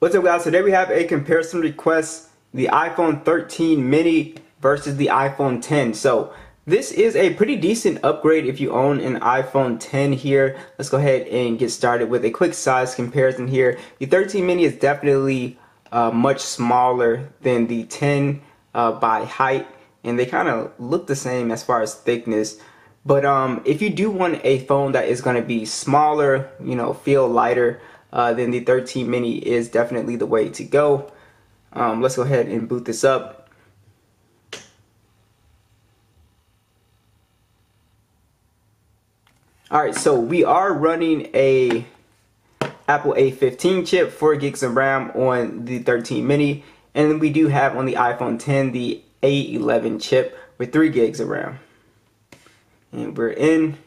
What's up guys, today we have a comparison request, the iPhone 13 mini versus the iPhone 10. So this is a pretty decent upgrade if you own an iPhone 10 here. Let's go ahead and get started with a quick size comparison here. The 13 mini is definitely uh, much smaller than the 10 uh, by height and they kind of look the same as far as thickness. But um, if you do want a phone that is going to be smaller, you know, feel lighter, uh, then the 13 mini is definitely the way to go. Um, let's go ahead and boot this up. Alright, so we are running a Apple A15 chip, 4 gigs of RAM on the 13 mini, and we do have on the iPhone 10 the A11 chip with 3 gigs of RAM. And we're in.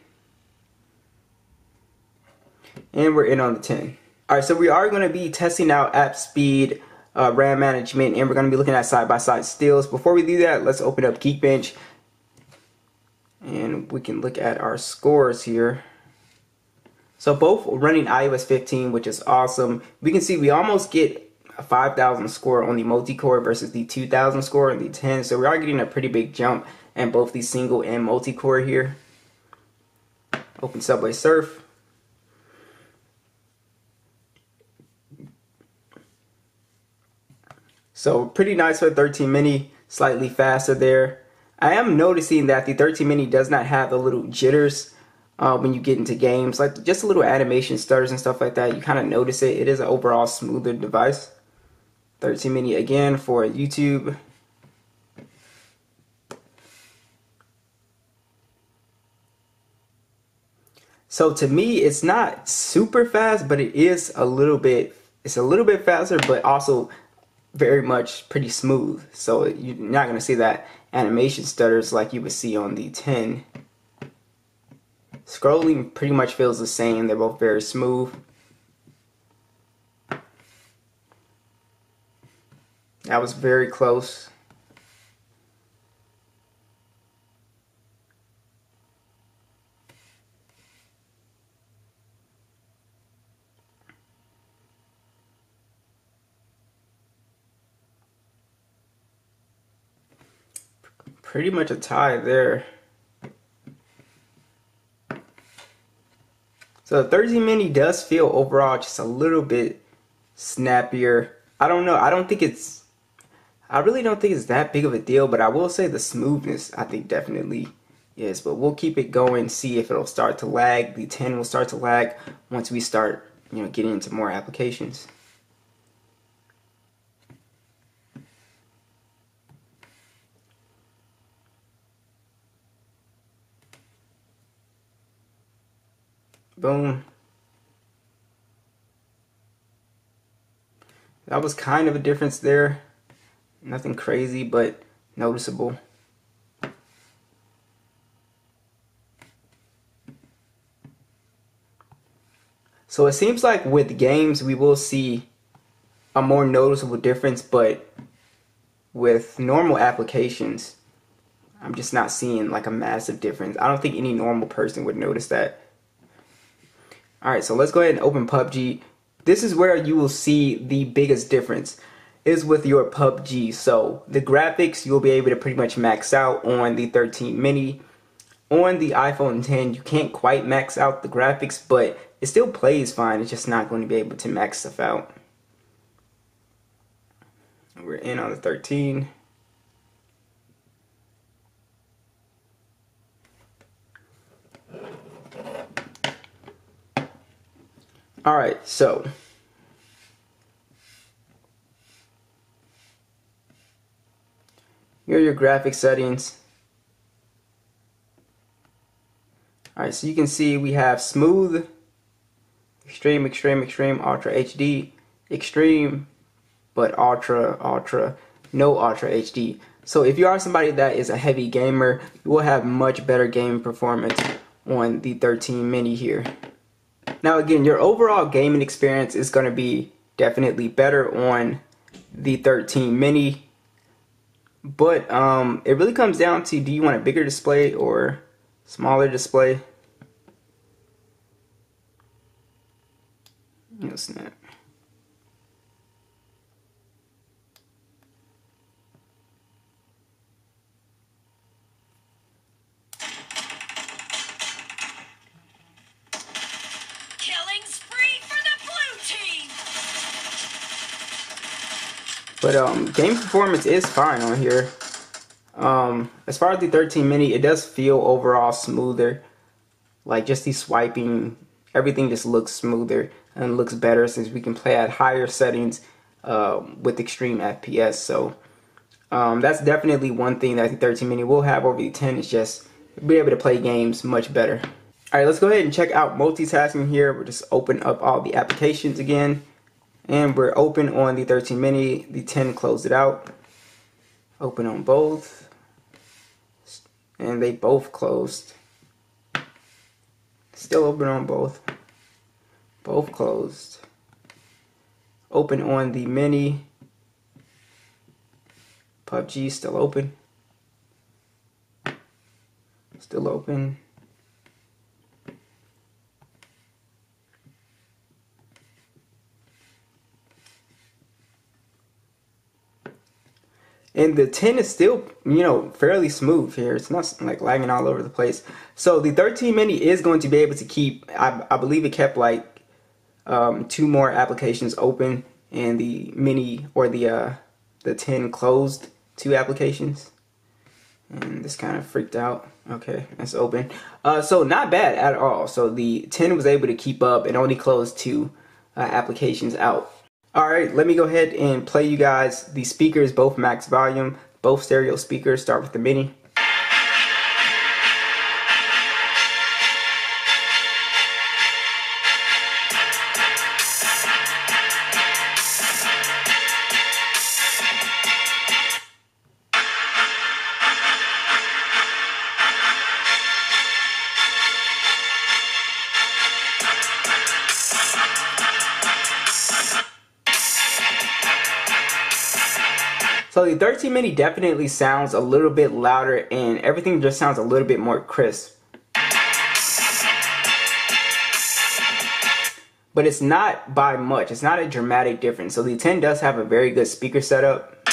And we're in on the 10. Alright, so we are going to be testing out app speed, uh, RAM management, and we're going to be looking at side-by-side -side steals. Before we do that, let's open up Geekbench. And we can look at our scores here. So both running iOS 15, which is awesome. We can see we almost get a 5,000 score on the multi-core versus the 2,000 score on the 10. So we are getting a pretty big jump in both the single and multi-core here. Open Subway Surf. So pretty nice for the 13 mini, slightly faster there. I am noticing that the 13 mini does not have the little jitters uh, when you get into games, like just a little animation stutters and stuff like that. You kind of notice it. It is an overall smoother device. 13 mini again for YouTube. So to me, it's not super fast, but it is a little bit, it's a little bit faster, but also very much pretty smooth. So you're not going to see that animation stutters like you would see on the 10. Scrolling pretty much feels the same. They're both very smooth. That was very close. Pretty much a tie there. So the 13 mini does feel overall just a little bit snappier. I don't know. I don't think it's I really don't think it's that big of a deal, but I will say the smoothness I think definitely is. But we'll keep it going, see if it'll start to lag. The 10 will start to lag once we start, you know, getting into more applications. Boom. That was kind of a difference there. Nothing crazy, but noticeable. So it seems like with games we will see a more noticeable difference, but with normal applications, I'm just not seeing like a massive difference. I don't think any normal person would notice that. Alright, so let's go ahead and open PUBG. This is where you will see the biggest difference is with your PUBG. So the graphics you'll be able to pretty much max out on the 13 mini. On the iPhone 10 you can't quite max out the graphics but it still plays fine. It's just not going to be able to max stuff out. We're in on the 13. All right, so here are your graphic settings. All right, so you can see we have smooth, extreme, extreme, extreme, ultra HD, extreme, but ultra, ultra, no ultra HD. So if you are somebody that is a heavy gamer, you will have much better game performance on the 13 mini here. Now again, your overall gaming experience is going to be definitely better on the 13 mini. But um, it really comes down to do you want a bigger display or smaller display? No snap. But um, game performance is fine on here. Um, as far as the 13 mini, it does feel overall smoother. Like just the swiping, everything just looks smoother and looks better since we can play at higher settings uh, with extreme FPS. So um, that's definitely one thing that the 13 mini will have over the 10 is just be able to play games much better. All right, let's go ahead and check out multitasking here. We'll just open up all the applications again. And we're open on the 13 mini. The 10 closed it out. Open on both. And they both closed. Still open on both. Both closed. Open on the mini. PUBG still open. Still open. And the 10 is still you know fairly smooth here. It's not like lagging all over the place. So the 13 mini is going to be able to keep i, I believe it kept like um, two more applications open and the mini or the uh, the 10 closed two applications. And this kind of freaked out. Okay that's open. Uh, so not bad at all. So the 10 was able to keep up and only closed two uh, applications out all right, let me go ahead and play you guys the speakers, both max volume, both stereo speakers. Start with the mini. So the 13 mini definitely sounds a little bit louder and everything just sounds a little bit more crisp. But it's not by much. It's not a dramatic difference. So the 10 does have a very good speaker setup.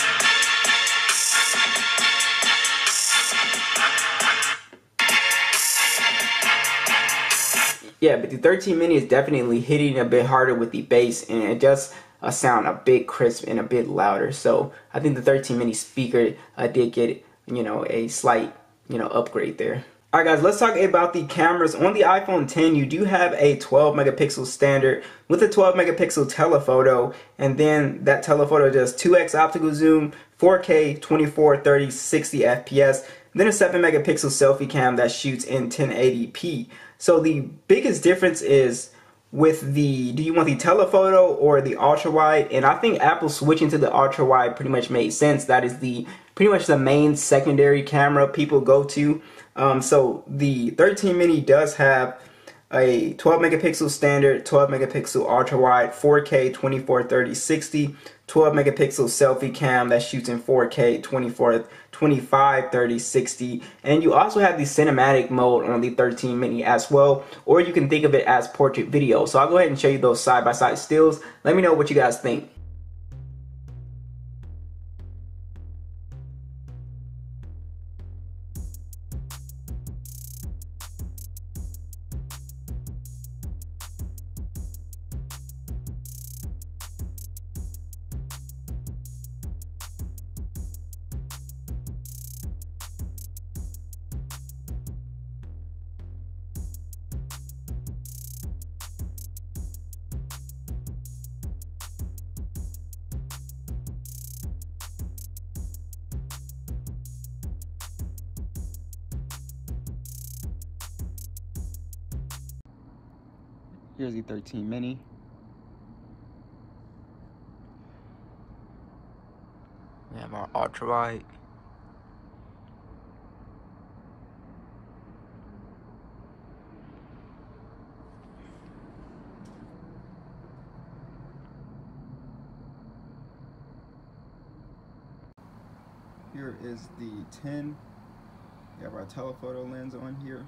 Yeah, but the 13 mini is definitely hitting a bit harder with the bass and it just a sound a bit crisp and a bit louder. So I think the 13 mini speaker uh, did get you know a slight you know upgrade there. Alright guys, let's talk about the cameras. On the iPhone 10, you do have a 12 megapixel standard with a 12 megapixel telephoto, and then that telephoto does 2x optical zoom, 4K, 24, 30, 60 FPS, then a 7 megapixel selfie cam that shoots in 1080p. So the biggest difference is with the do you want the telephoto or the ultra wide? And I think Apple switching to the ultra wide pretty much made sense. That is the pretty much the main secondary camera people go to. Um, so the 13 mini does have a 12 megapixel standard 12 megapixel ultra wide 4k 24 30 60 12 megapixel selfie cam that shoots in 4k 24 25, 30, 60. And you also have the cinematic mode on the 13 mini as well, or you can think of it as portrait video. So I'll go ahead and show you those side-by-side -side stills. Let me know what you guys think. Here's the 13 mini. We have our ultra wide. Here is the 10. We have our telephoto lens on here.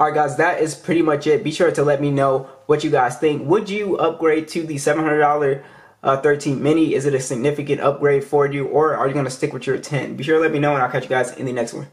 Alright guys, that is pretty much it. Be sure to let me know what you guys think. Would you upgrade to the $700 uh, 13 mini? Is it a significant upgrade for you or are you going to stick with your 10? Be sure to let me know and I'll catch you guys in the next one.